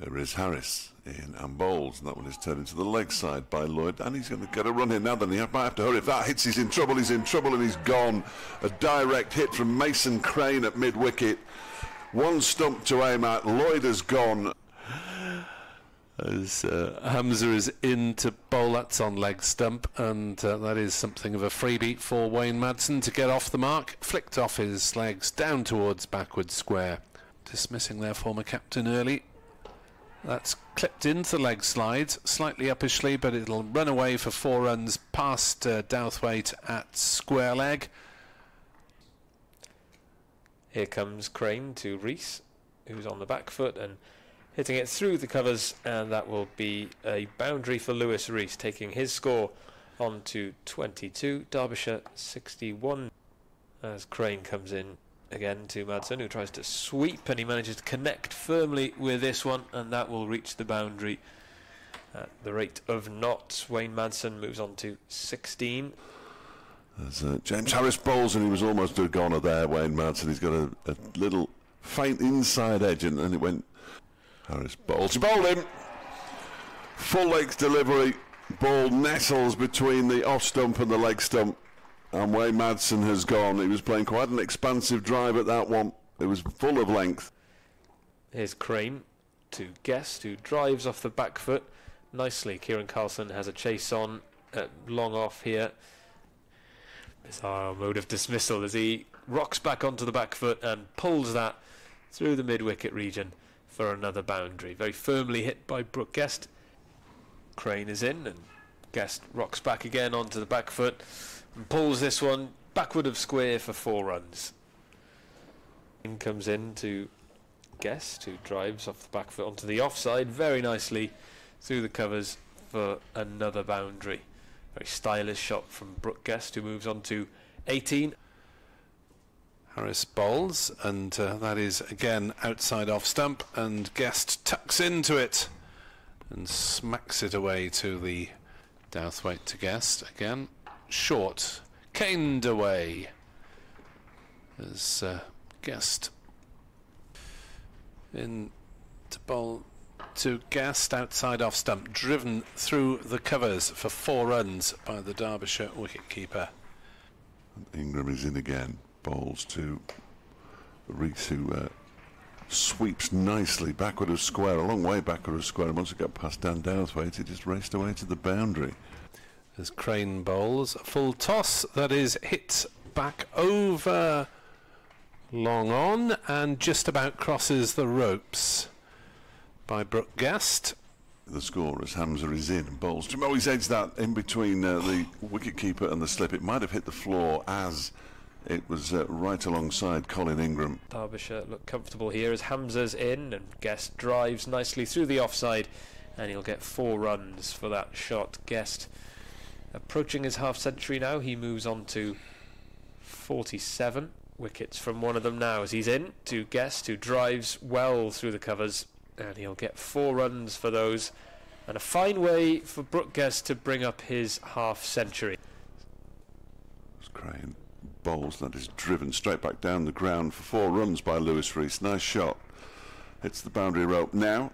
There is Harris in and bowls, and that one is turned into the leg side by Lloyd, and he's going to get a run in now. Then he might have to hurry. If that hits, he's in trouble. He's in trouble, and he's gone. A direct hit from Mason Crane at mid wicket. One stump to aim at. Lloyd has gone. As uh, Hamza is in to bowl, that's on leg stump, and uh, that is something of a freebie for Wayne Madsen to get off the mark. Flicked off his legs down towards backward square, dismissing their former captain early. That's clipped into the leg slide, slightly uppishly, but it'll run away for four runs past uh, Douthwaite at square leg. Here comes Crane to Reece, who's on the back foot and hitting it through the covers, and that will be a boundary for Luis Reece, taking his score on to 22, Derbyshire 61. As Crane comes in again to Madsen, who tries to sweep, and he manages to connect firmly with this one, and that will reach the boundary at the rate of knots. Wayne Madsen moves on to 16. As uh, James Harris bowls, and he was almost a goner there. Wayne Madsen, he's got a, a little faint inside edge, and, and it went. Harris bowls. He bowled him. Full legs delivery. Ball nestles between the off stump and the leg stump. And Wayne Madsen has gone. He was playing quite an expansive drive at that one. It was full of length. Here's Crane to Guest, who drives off the back foot nicely. Kiran Carlson has a chase on, uh, long off here. Bizarre mode of dismissal as he rocks back onto the back foot and pulls that through the mid wicket region for another boundary. Very firmly hit by Brooke Guest. Crane is in and Guest rocks back again onto the back foot and pulls this one backward of square for four runs. In comes in to Guest, who drives off the back foot onto the offside very nicely through the covers for another boundary. Very stylish shot from Brooke Guest, who moves on to 18. Harris bowls, and uh, that is again outside off stump, and Guest tucks into it and smacks it away to the Douthwaite to Guest again. Short, caned away as uh, Guest in to bowl to Guest outside off stump, driven through the covers for four runs by the Derbyshire wicketkeeper. Ingram is in again. Bowls to Reece, who uh, sweeps nicely backward of square, a long way backward of square. And once it got past Dan Douthwaite, it just raced away to the boundary. As Crane bowls, full toss that is hit back over long on and just about crosses the ropes by Brooke Guest. The score as Hamza is in and bowls. Jim always edged that in between uh, the wicketkeeper and the slip. It might have hit the floor as it was uh, right alongside Colin Ingram. Derbyshire look comfortable here as Hamza's in and Guest drives nicely through the offside and he'll get four runs for that shot. Guest approaching his half century now. He moves on to 47 wickets from one of them now as he's in to Guest who drives well through the covers and he'll get four runs for those and a fine way for Brooke Guest to bring up his half century. Crane bowls that is driven straight back down the ground for four runs by Luis Reece. Nice shot. Hits the boundary rope now.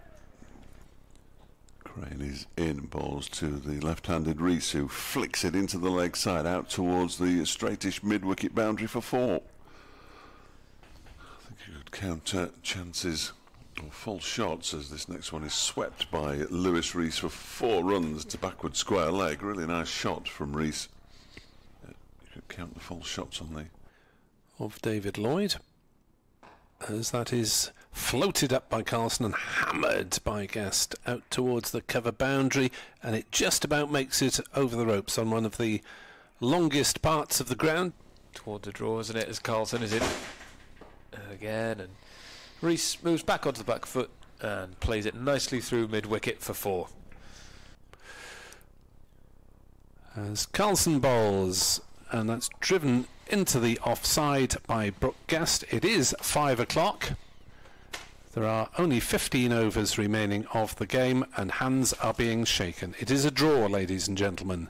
Crane is in bowls to the left-handed Reece who flicks it into the leg side out towards the straightish mid-wicket boundary for four. I think you could count uh, chances or full shots as this next one is swept by Luis Reece for four runs to backward square leg. Really nice shot from Reece. You could count the full shots on the of David Lloyd as that is floated up by Carlson and hammered by Guest out towards the cover boundary and it just about makes it over the ropes on one of the longest parts of the ground. Towards the draw, isn't it, as Carlson is in again and Reece moves back onto the back foot and plays it nicely through mid-wicket for four. As Carlson bowls and that's driven into the offside by Brooke Guest. It is five o'clock. There are only 15 overs remaining of the game and hands are being shaken. It is a draw, ladies and gentlemen.